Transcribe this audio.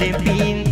le pinta.